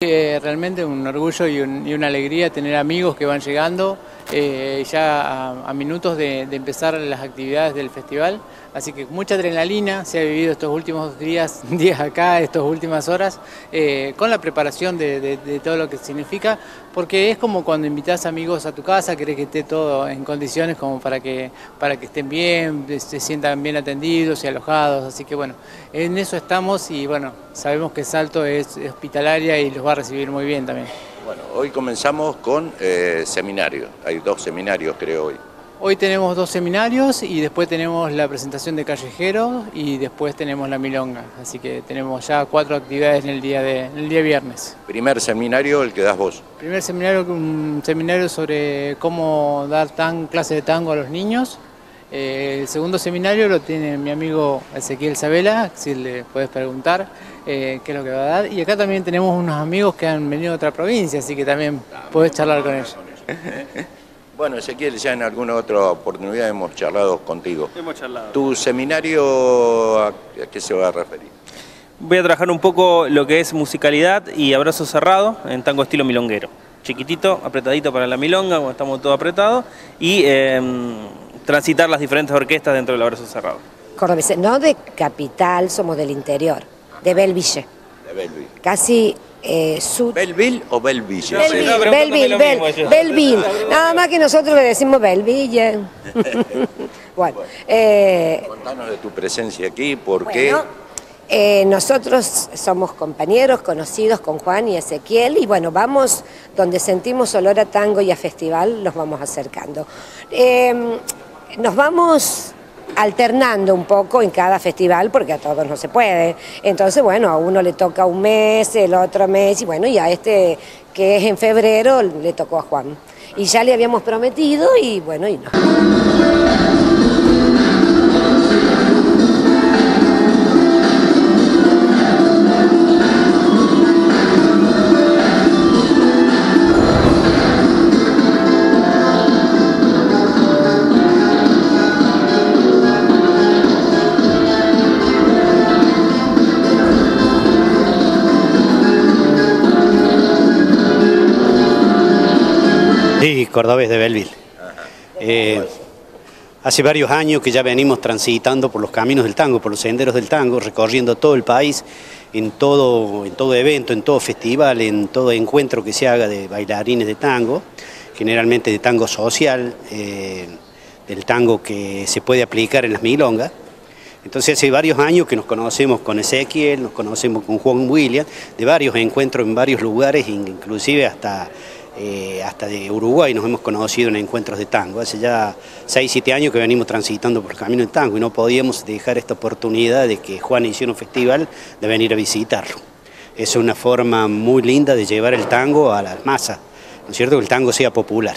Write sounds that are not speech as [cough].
que Realmente un orgullo y, una alegría tener amigos que van llegando eh, ya a, minutos de, empezar las actividades del festival, así que mucha adrenalina se ha vivido estos últimos días, [laughs] días acá, estas últimas horas, eh, con la preparación de, todo lo que significa, porque es como cuando invitas amigos a tu casa, querés que esté todo en condiciones como para que, para que estén bien, se sientan bien atendidos y alojados, así que bueno, en eso estamos y bueno, sabemos que Salto es hospitalaria y los va a recibir muy bien también. Bueno, hoy comenzamos con eh, seminarios, hay dos seminarios creo hoy. Hoy tenemos dos seminarios y después tenemos la presentación de callejeros y después tenemos la milonga, así que tenemos ya cuatro actividades en el día, de, el día viernes. Primer seminario, el que das vos. Primer seminario, un seminario sobre cómo dar tan clase de tango a los niños. Eh, el segundo seminario lo tiene mi amigo Ezequiel Sabela, si le puedes preguntar eh, qué es lo que va a dar. Y acá también tenemos unos amigos que han venido de otra provincia, así que también puedes charlar con ellos. [laughs] Bueno, Ezequiel, ya en alguna otra oportunidad hemos charlado contigo. Hemos charlado. ¿Tu seminario a qué se va a referir? Voy a trabajar un poco lo que es musicalidad y abrazo cerrado en tango estilo milonguero. Chiquitito, apretadito para la milonga, como estamos todos apretados, y em, transitar las diferentes orquestas dentro del abrazo cerrado. no de capital, somos del interior de Belville. De Belville. Casi eh, ¿Belville o Belville? Belville, Belville, Belville. Nada más que nosotros le decimos Belville. [laughs] bueno, eh, Contanos de tu presencia aquí, ¿por qué? Eh, nosotros somos compañeros, conocidos con Juan y Ezequiel, y bueno, vamos donde sentimos olor a tango y a festival, los vamos acercando. Nos vamos alternando un poco en cada festival porque a todos no se puede. Entonces, bueno, a uno le toca un mes, el otro mes, y bueno, y a este que es en febrero le tocó a Juan. Y ya le habíamos prometido y bueno, y no. Cordobés de Belville. Eh, hace varios años que ya venimos transitando por los caminos del tango, por los senderos del tango, recorriendo todo el país, en todo, en todo evento, en todo festival, en todo encuentro que se haga de bailarines de tango, generalmente de tango social, eh, del tango que se puede aplicar en las milongas. Entonces hace varios años que nos conocemos con Ezequiel, nos conocemos con Juan William, de varios encuentros en varios lugares, inclusive hasta eh, hasta de Uruguay nos hemos conocido en encuentros de tango. Hace ya 6, 7 años que venimos transitando por el camino de tango y no podíamos dejar esta oportunidad de que Juan hiciera un festival de venir a visitarlo. Es una forma muy linda de llevar el tango a las masas, ¿no es cierto? Que el tango sea popular.